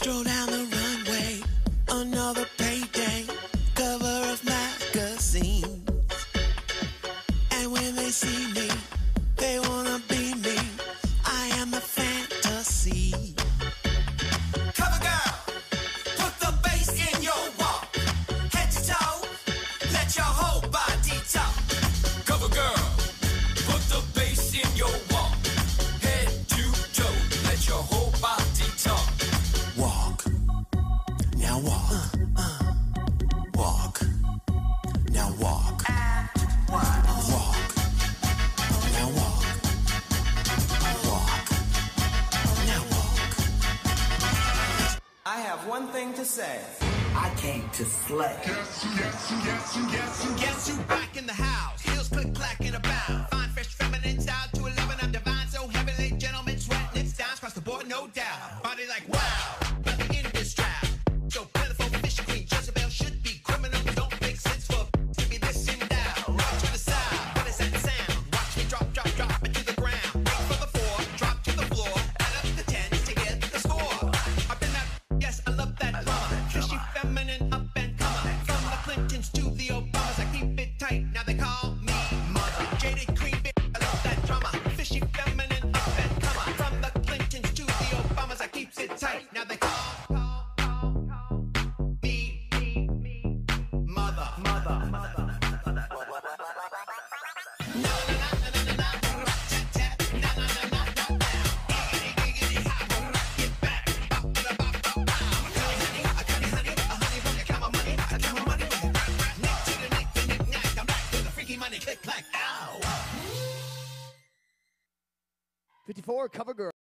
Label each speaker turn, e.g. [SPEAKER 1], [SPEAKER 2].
[SPEAKER 1] stroll down the runway, another. I have one thing to
[SPEAKER 2] say. I came to
[SPEAKER 3] slay. Guess who, guess who,
[SPEAKER 4] guess who, guess who,
[SPEAKER 5] guess who back in the house. Heels click, clack, and abound. Fine, fresh, feminine style to 11. I'm divine, so heavenly. Gentlemen sweat, nips, down across the board, no doubt. Body like, what?
[SPEAKER 6] 54, Cover Girl.